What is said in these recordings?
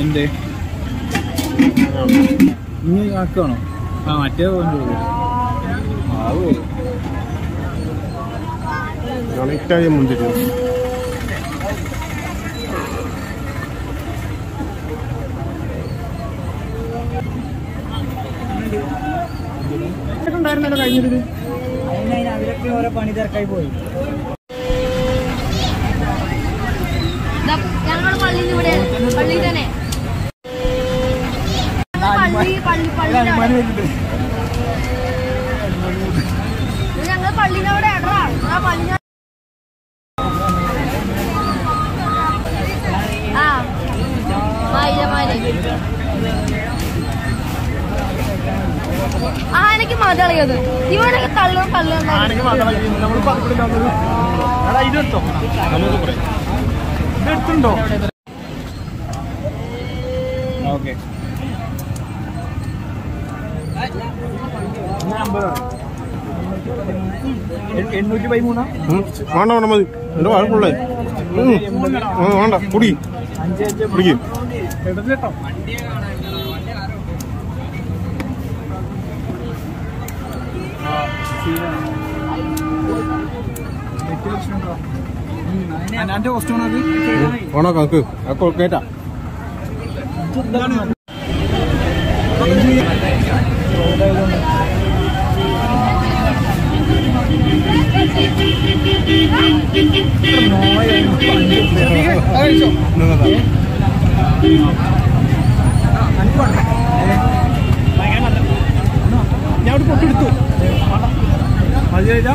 എന്തേ? ഇനി ആക്കണോ ആ മറ്റേ കണക്റ്റായ മുന്തിരി. ഉണ്ടായിരുന്നല്ലോ കഴിഞ്ഞത്. അതിനൊക്കെ ഓരോ പണി തിരക്കായി പോയി. ഞങ്ങൾ പള്ളിയിൽ ഇവിടെ പള്ളിയിൽ തന്നെ പള്ളി പള്ളി പള്ളി ഞങ്ങൾ പള്ളിനവിടെ ഇടറാ. ആ പള്ളി ആ ആനക്ക് മതളിയത് ഇവനൊക്കെ തള്ളും തള്ളും നമ്മൾ എടാ ഇതെടുത്തോ ഇതെടുത്തുണ്ടോ ഓക്കെ. എണ്ണൂറ്റി പതിമൂന്നാ? വേണ്ട വേണ്ട മതി. എന്റെ വഴക്കുള്ളേ വേണ്ട കുടി. കുടിക്കും. എട്ട് ലക്ഷം കോസ്റ്റ്യൂം അത്. ഓണോ കണക്ക് അപ്പോൾ കേട്ടാ ഞാൻ പൊട്ടെടുത്തു അത് കഴിഞ്ഞാ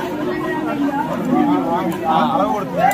அளவு கொடுத்து.